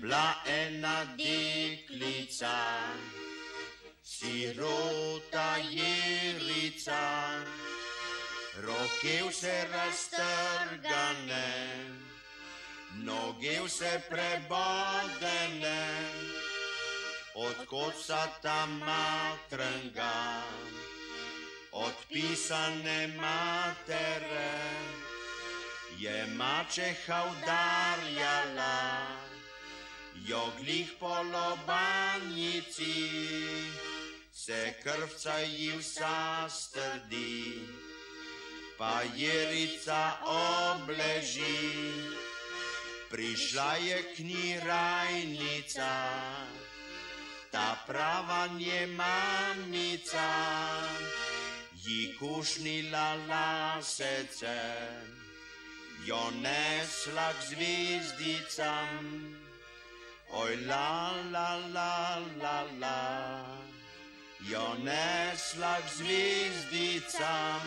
Bila ena deklica, sirota jerica, roke vse raztrgane, noge vse prebodene, odkot sa ta matrenga, odpisane matere, je mačeha udarjala, jo glih po lobanjici, se krvca ji vsa strdi, pa jerica obleži, prišla je k njej rajnica, ta prava nje mamica, ji kušnila lasece, jo nesla k zvezdicam, Oy la la la la la Jo nes lag zvizdicam